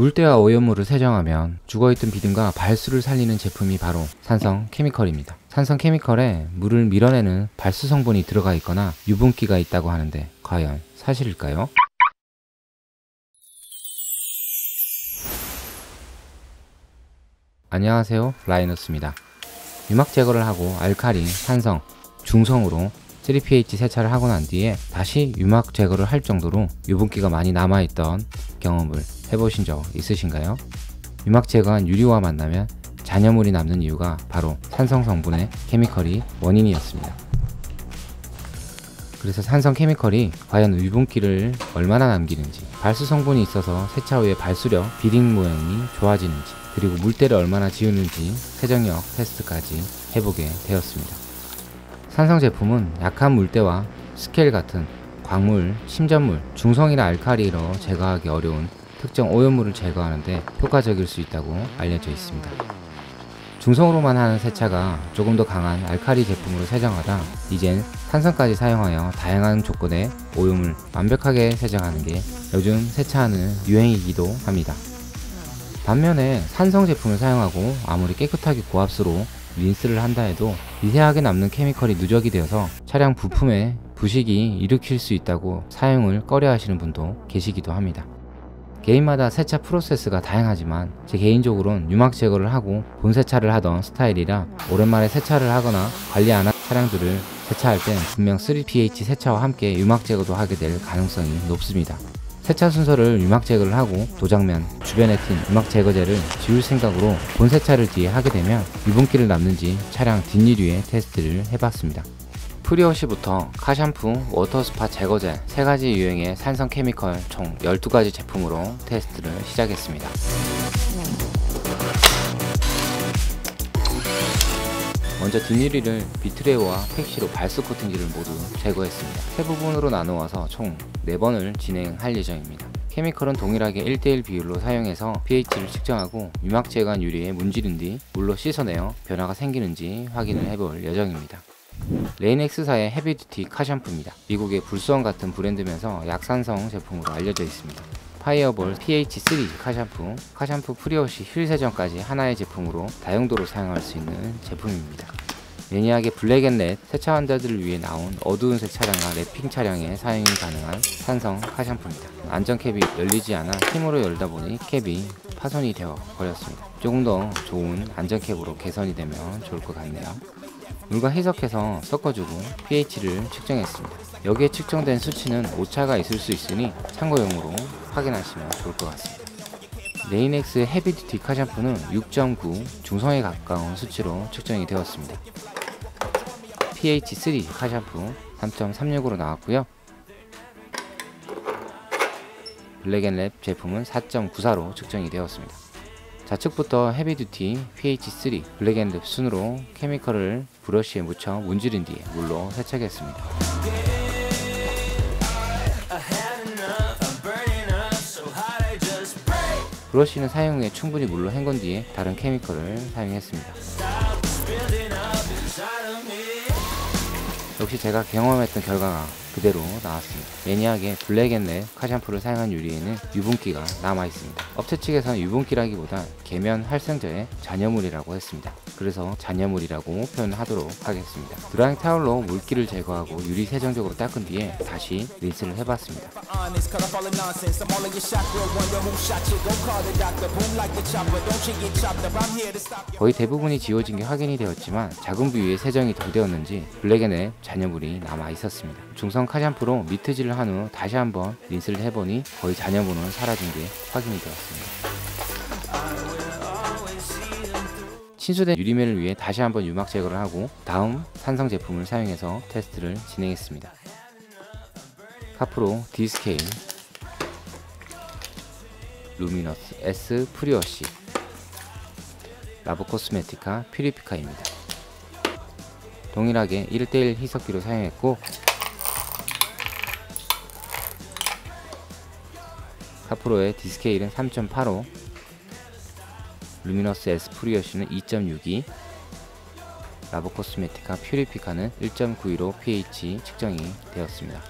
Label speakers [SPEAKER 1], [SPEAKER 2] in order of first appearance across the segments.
[SPEAKER 1] 물때와 오염물을 세정하면 죽어있던 비듬과 발수를 살리는 제품이 바로 산성 케미컬입니다. 산성 케미컬에 물을 밀어내는 발수 성분이 들어가 있거나 유분기가 있다고 하는데 과연 사실일까요? 안녕하세요 라이너스입니다. 유막 제거를 하고 알칼리, 산성, 중성으로 3pH 세차를 하고 난 뒤에 다시 유막 제거를 할 정도로 유분기가 많이 남아있던 경험을 해보신 적 있으신가요? 유막 제거한 유리와 만나면 잔여물이 남는 이유가 바로 산성 성분의 케미컬이 원인이었습니다. 그래서 산성 케미컬이 과연 유분기를 얼마나 남기는지 발수 성분이 있어서 세차 후에 발수력, 비딩 모양이 좋아지는지 그리고 물때를 얼마나 지우는지 세정력 테스트까지 해보게 되었습니다. 산성 제품은 약한 물때와 스케일 같은 광물, 심전물, 중성이나 알카리로 제거하기 어려운 특정 오염물을 제거하는데 효과적일 수 있다고 알려져 있습니다. 중성으로만 하는 세차가 조금 더 강한 알카리 제품으로 세정하다 이젠 산성까지 사용하여 다양한 조건의 오염을 완벽하게 세정하는 게 요즘 세차하는 유행이기도 합니다. 반면에 산성 제품을 사용하고 아무리 깨끗하게 고압수로 린스를 한다 해도 미세하게 남는 케미컬이 누적이 되어서 차량 부품에 부식이 일으킬 수 있다고 사용을 꺼려 하시는 분도 계시기도 합니다. 개인마다 세차 프로세스가 다양하지만 제 개인적으로는 유막 제거를 하고 본 세차를 하던 스타일이라 오랜만에 세차를 하거나 관리 안 한 차량들을 세차할 땐 분명 3pH 세차와 함께 유막 제거도 하게 될 가능성이 높습니다. 세차 순서를 유막 제거를 하고 도장면, 주변에 튄 유막 제거제를 지울 생각으로 본 세차를 뒤에 하게 되면 유분기를 남는지 차량 뒷유리에 테스트를 해봤습니다. pre-wash부터 car shampoo, water spot 제거제 3가지 유형의 산성 chemical 총 12가지 제품으로 테스트를 시작했습니다. 먼저 뒷유리를 비트레오와 팩시로 발수 코팅지를 모두 제거했습니다. 세 부분으로 나누어서 총 4번을 진행할 예정입니다. chemical은 동일하게 1대1 비율로 사용해서 pH를 측정하고 유막 제거한 유리에 문지른 뒤 물로 씻어내어 변화가 생기는지 확인을 해볼 예정입니다. 레인엑스사의 heavy duty car shampoo입니다. 미국의 불스원 같은 브랜드면서 약산성 제품으로 알려져 있습니다. 파이어볼 PH3 car shampoo, car shampoo pre-wash 휠 세정까지 하나의 제품으로 다용도로 사용할 수 있는 제품입니다. 매니악의 블랙앤랩 세차 환자들을 위해 나온 어두운 색 차량과 wrapping 차량에 사용이 가능한 산성 car shampoo입니다. 안전캡이 열리지 않아 힘으로 열다 보니 캡이 파손이 되어 버렸습니다. 조금 더 좋은 안전캡으로 개선이 되면 좋을 것 같네요. 물과 희석해서 섞어주고 pH를 측정했습니다. 여기에 측정된 수치는 오차가 있을 수 있으니 참고용으로 확인하시면 좋을 것 같습니다. 레인엑스 heavy duty car shampoo는 6.9 중성에 가까운 수치로 측정이 되었습니다. pH3 car shampoo 3.36으로 나왔고요. 블랙앤랩 제품은 4.94로 측정이 되었습니다. 좌측부터 heavy duty pH3 블랙앤랩 순으로 chemical을 브러쉬에 묻혀 문지른 뒤에 물로 세척했습니다. 브러쉬는 사용 후에 충분히 물로 헹군 뒤에 다른 chemical을 사용했습니다. 역시 제가 경험했던 결과가 그대로 나왔습니다. 매니악의 블랙앤랩 car shampoo를 사용한 유리에는 유분기가 남아있습니다. 업체 측에서는 유분기라기보다 계면 활성제의 잔여물이라고 했습니다. 그래서 잔여물이라고 표현하도록 하겠습니다. drying 타올로 물기를 제거하고 유리 세정적으로 닦은 뒤에 다시 린스를 해봤습니다. 거의 대부분이 지워진 게 확인이 되었지만 작은 부위에 세정이 덜 되었는지 블랙앤랩 잔여물이 남아 있었습니다. 중성 car shampoo로 미트질을 한 후 다시 한번 린스를 해보니 거의 잔여물은 사라진 게 확인이 되었습니다. 친수된 유리면을 위해 다시 한번 유막 제거를 하고 다음 산성 제품을 사용해서 테스트를 진행했습니다. 카프로 디스케일 루미너스 S pre-wash 라보 코스메티카 퓨리피카입니다. 동일하게 1대1 희석비로 사용했고 카프로의 디스케일은 3.85 루미너스 S pre-wash는 2.62 라보 코스메티카 퓨리피카는 1.92로 pH 측정이 되었습니다.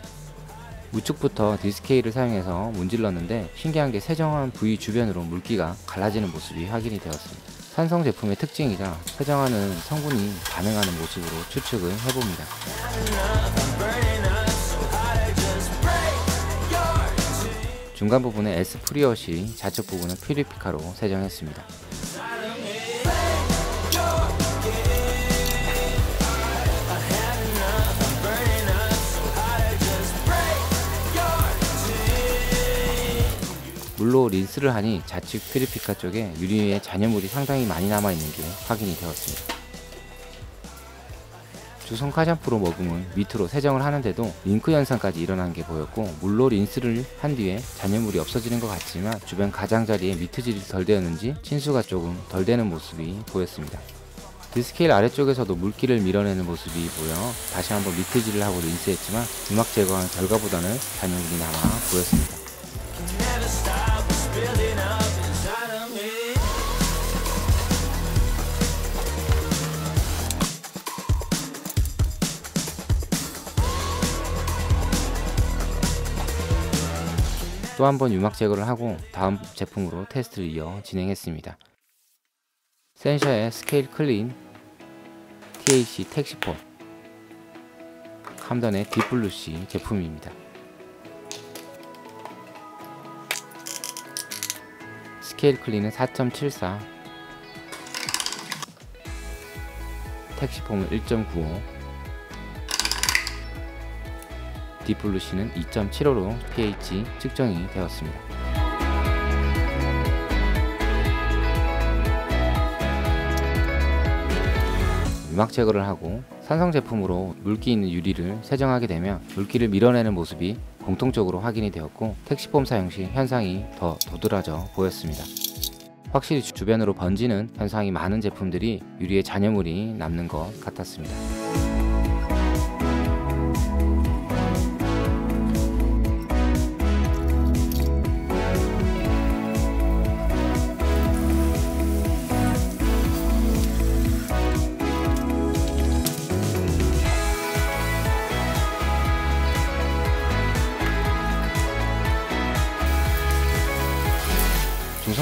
[SPEAKER 1] 우측부터 디스케일을 사용해서 문질렀는데 신기한 게 세정한 부위 주변으로 물기가 갈라지는 모습이 확인이 되었습니다. 산성 제품의 특징이자 세정하는 성분이 반응하는 모습으로 추측을 해봅니다. 중간 부분에 S 프리엇이 좌측 부분은 퓨리피카로 세정했습니다. 물로 린스를 하니 좌측 퓨리피카 쪽에 유리에 잔여물이 상당히 많이 남아있는 게 확인이 되었습니다. 중성 car shampoo로 머금은 미트로 세정을 하는데도 링크 현상까지 일어난 게 보였고 물로 린스를 한 뒤에 잔여물이 없어지는 것 같지만 주변 가장자리에 미트질이 덜 되었는지 친수가 조금 덜 되는 모습이 보였습니다. 디스케일 아래쪽에서도 물기를 밀어내는 모습이 보여 다시 한번 미트질을 하고 린스했지만 유막 제거한 결과보다는 잔여물이 남아 보였습니다. 또 한 번 유막 제거를 하고 다음 제품으로 테스트를 이어 진행했습니다. 센샤의 스케일 클린 TAC 택시폰 함던의 딥블루시 제품입니다. 스케일 클린은 4.74 택시폼은 1.95 딥블루시는 2.75로 pH 측정이 되었습니다. 유막 제거를 하고 산성 제품으로 물기 있는 유리를 세정하게 되면 물기를 밀어내는 모습이 공통적으로 확인이 되었고 택시폼 사용 시 현상이 더 도드라져 보였습니다. 확실히 주변으로 번지는 현상이 많은 제품들이 유리에 잔여물이 남는 것 같았습니다.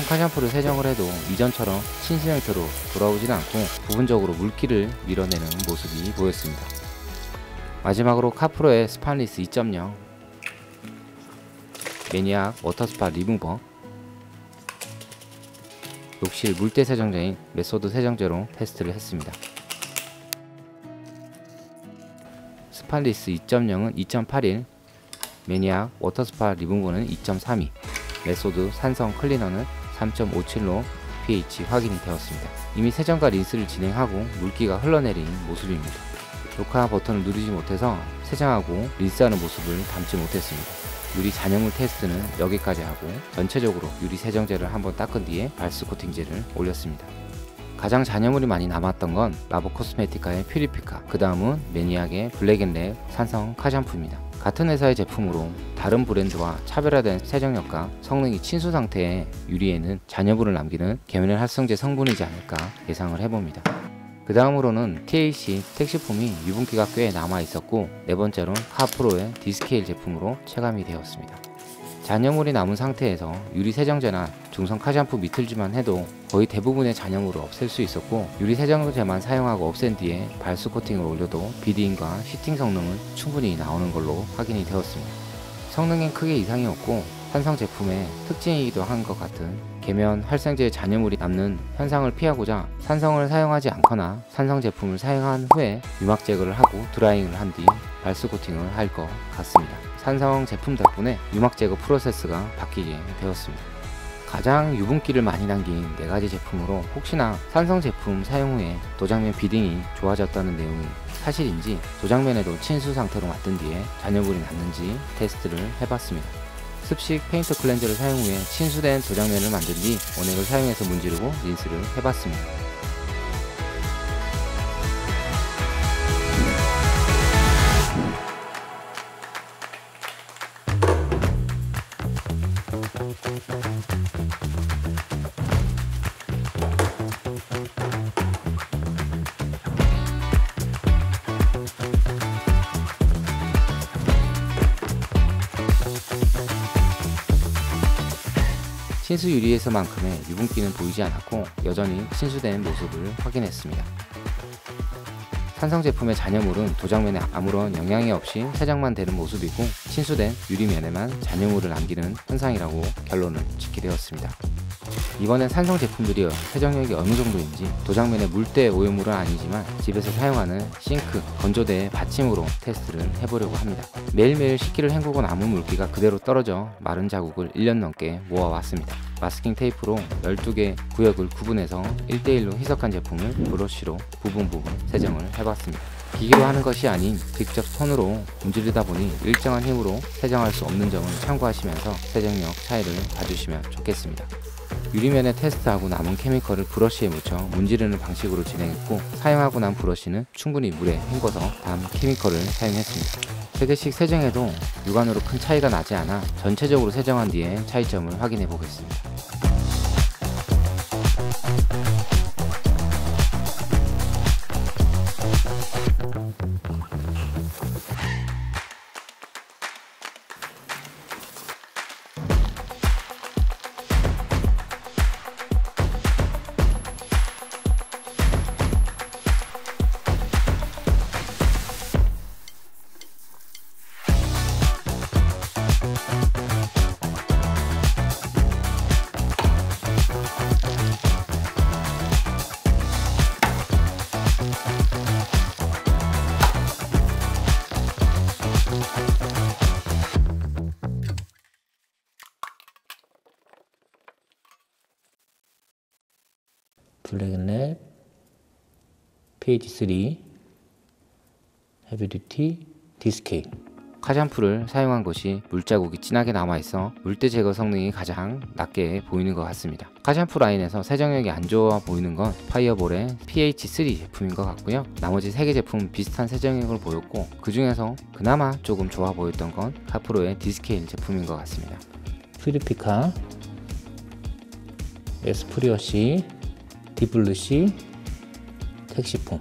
[SPEAKER 1] 중성 카샴푸를 세정을 해도 이전처럼 친수 형태로 돌아오진 않고 부분적으로 물기를 밀어내는 모습이 보였습니다. 마지막으로 카프로의 스판리스 2.0 매니악 워터스파 리무버 욕실 물때 세정제인 메소드 세정제로 테스트를 했습니다. Spotless 2.0은 2.81 매니악 워터스파 리무버는 2.32 메소드 산성 클리너는 3.57로 pH 확인이 되었습니다. 이미 세정과 린스를 진행하고 물기가 흘러내린 모습입니다. 녹화 버튼을 누르지 못해서 세정하고 린스하는 모습을 담지 못했습니다. 유리 잔여물 테스트는 여기까지 하고 전체적으로 유리 세정제를 한번 닦은 뒤에 발수 코팅제를 올렸습니다. 가장 잔여물이 많이 남았던 건 라보 코스메티카의 퓨리피카 그 다음은 매니악의 블랙라벨 산성 카샴푸입니다. 같은 회사의 제품으로 다른 브랜드와 차별화된 세정력과 성능이 친수 상태의 유리에는 잔여물을 남기는 계면활성제 성분이지 않을까 예상을 해봅니다. 그 다음으로는 TAC 택시폼이 유분기가 꽤 남아 있었고 네 번째로는 카프로의 디스케일 제품으로 체감이 되었습니다. 잔여물이 남은 상태에서 유리 세정제나 중성 카샴푸 mitt질만 해도 거의 대부분의 잔여물을 없앨 수 있었고 유리 세정제만 사용하고 없앤 뒤에 발수 코팅을 올려도 beading과 sheeting 성능은 충분히 나오는 걸로 확인이 되었습니다. 성능엔 크게 이상이 없고 산성 제품의 특징이기도 한 것 같은 계면 활성제의 잔여물이 남는 현상을 피하고자 산성을 사용하지 않거나 산성 제품을 사용한 후에 유막 제거를 하고 드라잉을 한 뒤 발수 코팅을 할 것 같습니다. 산성 제품 덕분에 유막 제거 프로세스가 바뀌게 되었습니다. 가장 유분기를 많이 남긴 4가지 제품으로 혹시나 산성 제품 사용 후에 도장면 비딩이 좋아졌다는 내용이 사실인지 도장면에도 친수 상태로 만든 뒤에 잔여물이 남는지 테스트를 해봤습니다. 습식 페인트 클렌저를 사용 후에 친수된 도장면을 만든 뒤 원액을 사용해서 문지르고 린스를 해봤습니다. 신수 유리에서만큼의 유분기는 보이지 않았고 여전히 신수된 모습을 확인했습니다. 산성 제품의 잔여물은 도장면에 아무런 영향이 없이 세장만 되는 모습이고 신수된 유리면에만 잔여물을 남기는 현상이라고 결론을 짓게 되었습니다. 이번엔 산성 제품들이요 세정력이 어느 정도인지 도장면에 물때 오염물은 아니지만 집에서 사용하는 싱크, 건조대의 받침으로 테스트를 해보려고 합니다. 매일매일 식기를 헹구고 남은 물기가 그대로 떨어져 마른 자국을 1년 넘게 모아왔습니다. 마스킹 테이프로 12개 구역을 구분해서 1대1로 희석한 제품을 브러쉬로 부분 부분 세정을 해봤습니다. 기계로 하는 것이 아닌 직접 손으로 문지르다 보니 일정한 힘으로 세정할 수 없는 점을 참고하시면서 세정력 차이를 봐주시면 좋겠습니다. 유리면에 테스트하고 남은 케미컬을 브러쉬에 묻혀 문지르는 방식으로 진행했고 사용하고 난 브러쉬는 충분히 물에 헹궈서 다음 케미컬을 사용했습니다. 세 개씩 세정해도 육안으로 큰 차이가 나지 않아 전체적으로 세정한 뒤에 차이점을 확인해 보겠습니다. PH3 heavy duty descale 카샴푸를 사용한 것이 물자국이 진하게 남아있어 물때 제거 성능이 가장 낮게 보이는 것 같습니다. 카샴푸 라인에서 세정력이 안 좋아 보이는 건 파이어볼의 PH3 제품인 것 같고요. 나머지 3개 제품 비슷한 세정력을 보였고 그 중에서 그나마 조금 좋아 보였던 건 카프로의 디스케일 제품인 것 같습니다. 퓨리피카 에스프리어시 디블루시 택시폼.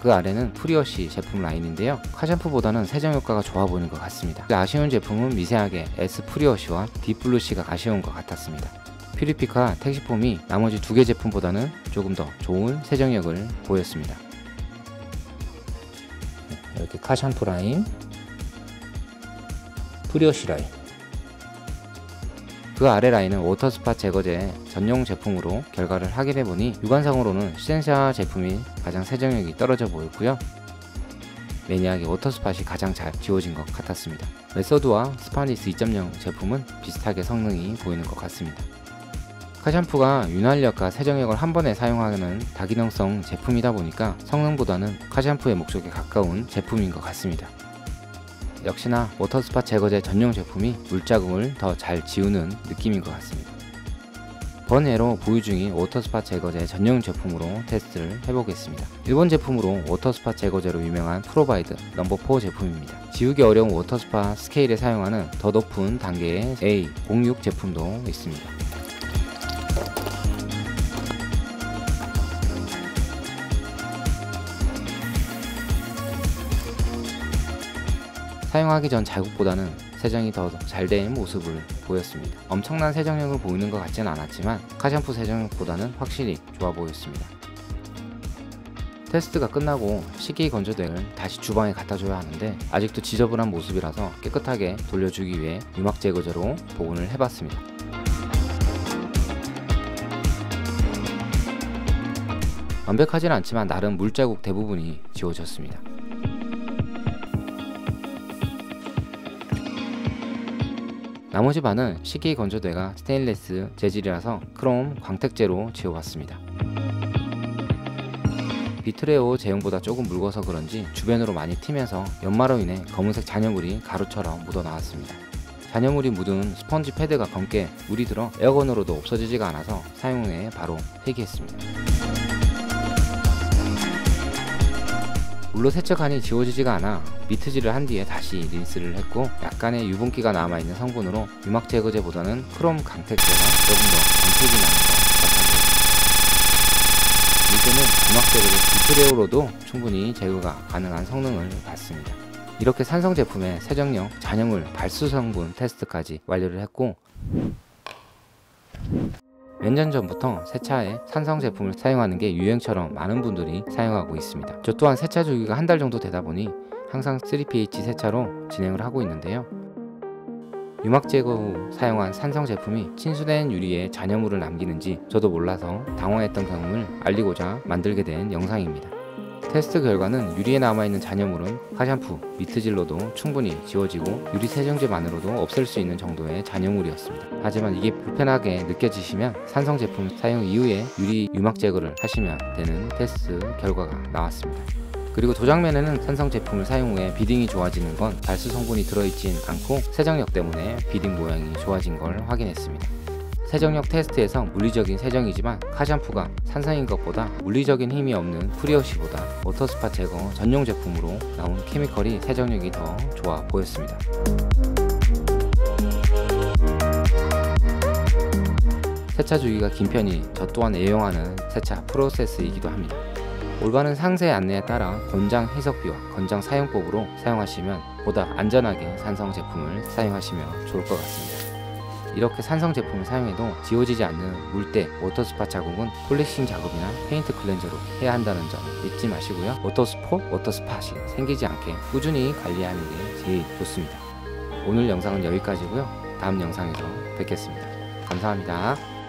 [SPEAKER 1] 그 아래는 프리어시 제품 라인인데요. 카샴푸보다는 세정 효과가 좋아 보이는 것 같습니다. 아쉬운 제품은 미세하게 S 프리어시와 딥블루시가 아쉬운 것 같았습니다. 퓨리피카 택시폼이 나머지 두 개 제품보다는 조금 더 좋은 세정력을 보였습니다. 이렇게 카샴푸 라인 prewash 라인 그 아래 라인은 water spot 제거제 전용 제품으로 결과를 확인해보니 육안상으로는 시센샤 제품이 가장 세정력이 떨어져 보였고요. 매니악의 water spot이 가장 잘 지워진 것 같았습니다. 메서드와 Spotless 2.0 제품은 비슷하게 성능이 보이는 것 같습니다. 카샴푸가 윤활력과 세정력을 한 번에 사용하는 다기능성 제품이다 보니까 성능보다는 카샴푸의 목적에 가까운 제품인 것 같습니다. 역시나 water spot 제거제 전용 제품이 물자국을 더 잘 지우는 느낌인 것 같습니다. 번외로 보유 중인 water spot 제거제 전용 제품으로 테스트를 해보겠습니다. 일본 제품으로 water spot 제거제로 유명한 프로바이드 넘버4 제품입니다. 지우기 어려운 water spot scale에 사용하는 더 높은 단계의 A06 제품도 있습니다. 사용하기 전 자국보다는 세정이 더 잘 된 모습을 보였습니다. 엄청난 세정력을 보이는 것 같지는 않았지만 카샴푸 세정력보다는 확실히 좋아 보였습니다. 테스트가 끝나고 식기 건조대를 다시 주방에 갖다 줘야 하는데 아직도 지저분한 모습이라서 깨끗하게 돌려주기 위해 유막 제거제로 복원을 해봤습니다. 완벽하진 않지만 나름 물자국 대부분이 지워졌습니다. 나머지 반은 식기 건조대가 스테인레스 재질이라서 크롬 광택제로 지워봤습니다. 비트레오 제형보다 조금 묽어서 그런지 주변으로 많이 튀면서 연마로 인해 검은색 잔여물이 가루처럼 묻어 나왔습니다. 잔여물이 묻은 스펀지 패드가 검게 물이 들어 air gun으로도 없어지지가 않아서 사용 후에 바로 폐기했습니다. 물로 세척하니 지워지지가 않아 mitt질을 한 뒤에 다시 린스를 했고 약간의 유분기가 남아있는 성분으로 유막 제거제보다는 크롬 광택제가 조금 더 광택이 나는 것 같아 보입니다. 이제는 유막 제거제 디프레오로도 충분히 제거가 가능한 성능을 받습니다. 이렇게 산성 제품의 세정력, 잔여물, 발수 성분 테스트까지 완료를 했고 몇 년 전부터 세차에 산성 제품을 사용하는 게 유행처럼 많은 분들이 사용하고 있습니다. 저 또한 세차 주기가 한 달 정도 되다 보니 항상 3pH 세차로 진행을 하고 있는데요. 유막 제거 후 사용한 산성 제품이 친수된 유리에 잔여물을 남기는지 저도 몰라서 당황했던 경험을 알리고자 만들게 된 영상입니다. 테스트 결과는 유리에 남아있는 잔여물은 카샴푸, mitt질로도 충분히 지워지고 유리 세정제만으로도 없앨 수 있는 정도의 잔여물이었습니다. 하지만 이게 불편하게 느껴지시면 산성 제품 사용 이후에 유리 유막 제거를 하시면 되는 테스트 결과가 나왔습니다. 그리고 도장면에는 산성 제품을 사용 후에 beading이 좋아지는 건 발수 성분이 들어있진 않고 세정력 때문에 beading 모양이 좋아진 걸 확인했습니다. 세정력 테스트에서 물리적인 세정이지만 카샴푸가 산성인 것보다 물리적인 힘이 없는 prewash보다 water spot 제거 전용 제품으로 나온 케미컬이 세정력이 더 좋아 보였습니다. 세차 주기가 긴 편이 저 또한 애용하는 세차 프로세스이기도 합니다. 올바른 상세 안내에 따라 권장 희석비와 권장 사용법으로 사용하시면 보다 안전하게 산성 제품을 사용하시면 좋을 것 같습니다. 이렇게 산성 제품을 사용해도 지워지지 않는 물때 water spot 자국은 polishing 작업이나 페인트 클렌저로 해야 한다는 점 잊지 마시고요. water spo, water spot이 생기지 않게 꾸준히 관리하는 게 제일 좋습니다. 오늘 영상은 여기까지고요. 다음 영상에서 뵙겠습니다. 감사합니다.